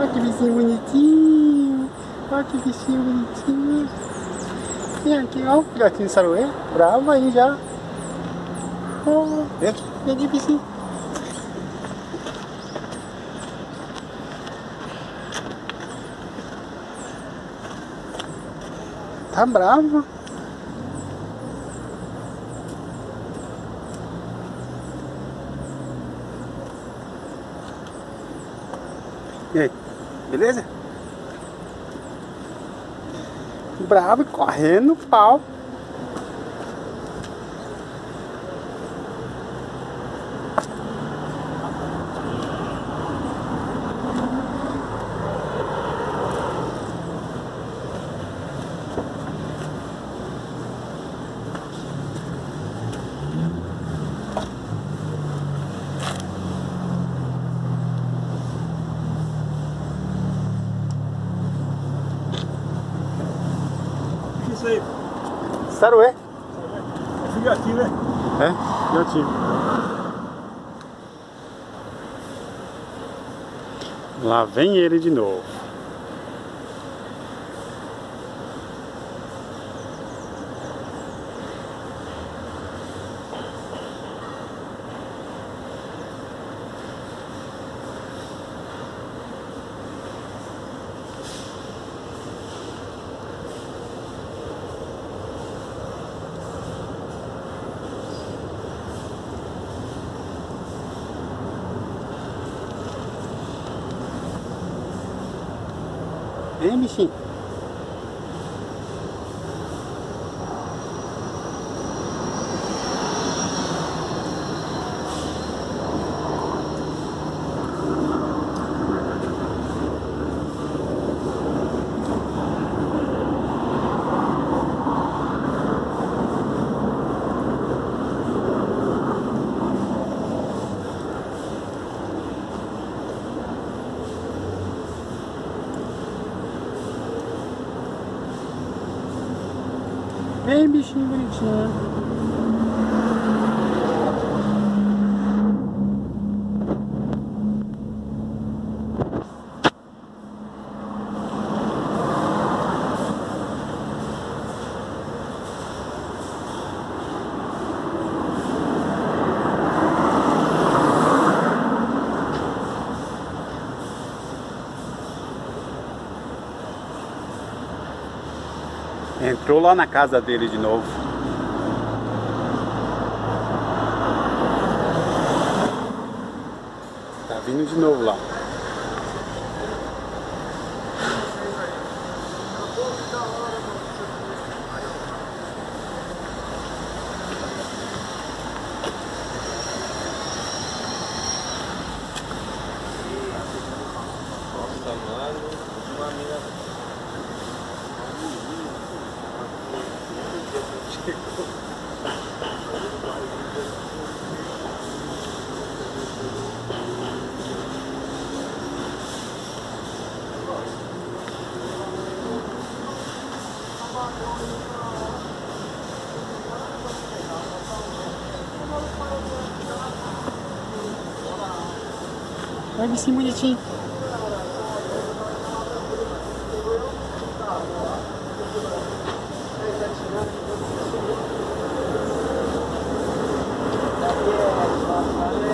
Olha que vizinho bonitinho. Olha que bichinho bonitinho. Vem aqui, ó, o filhotinho de saruê. Bravo aí já. Oh, vem aqui, vem aqui, bichinho. Tá bravo. E aí, beleza? Bravo, correndo, pau. Aí, Saruê. filhotinho, né? É, filhotinho. Lá vem ele de novo. M5. Neymiş şimdi için? Entrou lá na casa dele de novo. Tá vindo de novo lá. Mano, uma mina. Vai, bichinho bonitinho. Yeah.